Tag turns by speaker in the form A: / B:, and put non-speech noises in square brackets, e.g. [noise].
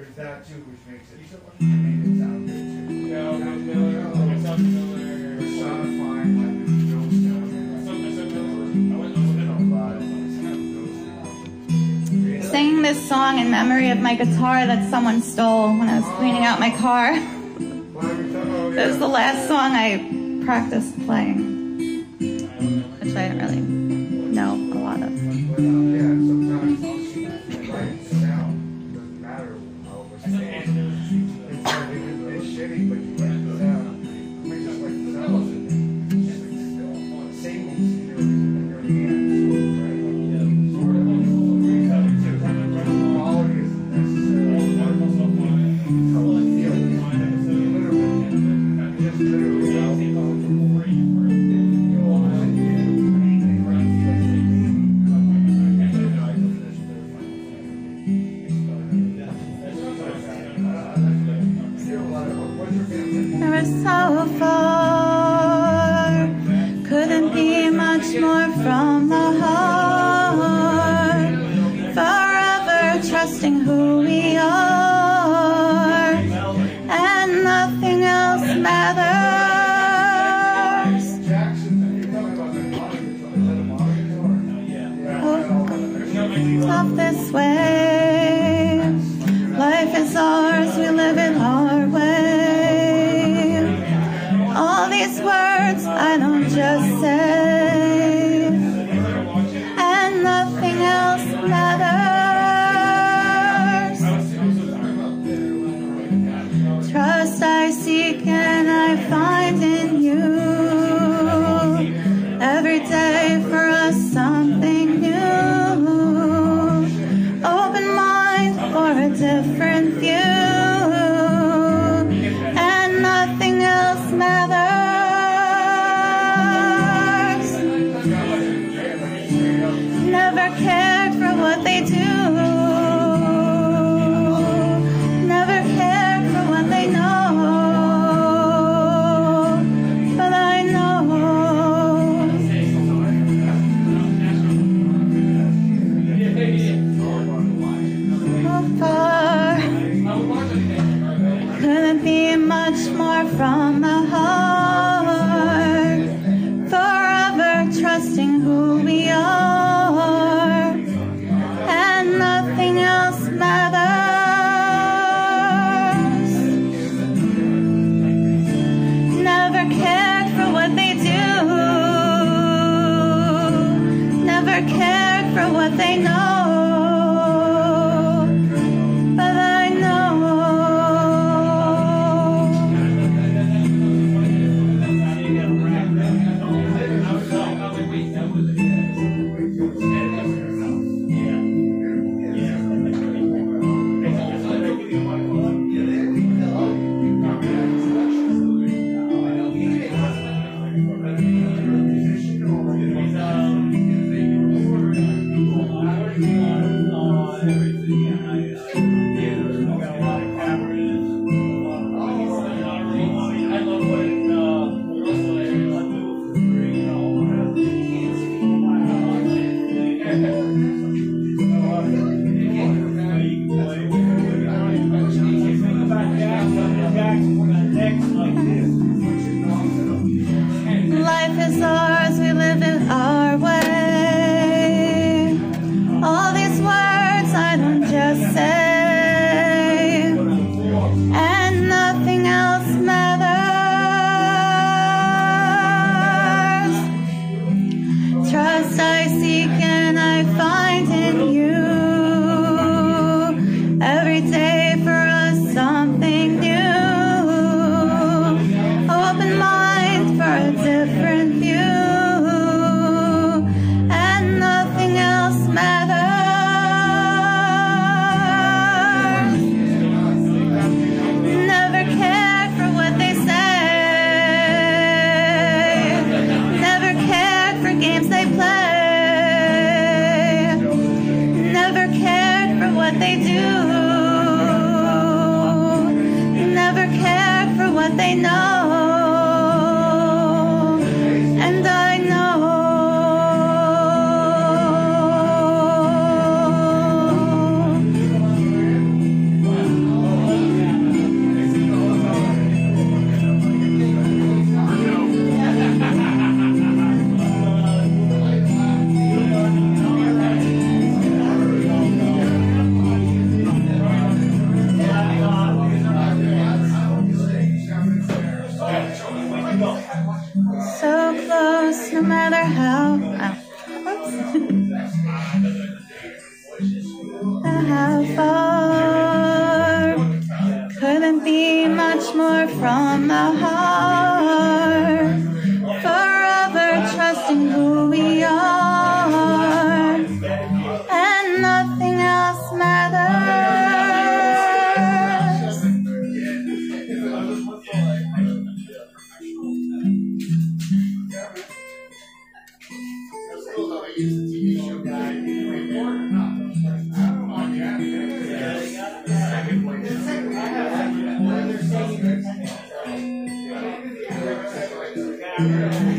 A: There's that too, which makes it, it made it sound good too.
B: It
C: it this song in memory of my guitar that someone stole when I was cleaning out my car. Oh, [laughs] it was the last song I practiced playing, which I didn't really. trusting who we are, and nothing else matters. Oh, up this way, life is ours, we live it our way. All these words I don't just say. they do. how far. Couldn't be much more from my heart. Maybe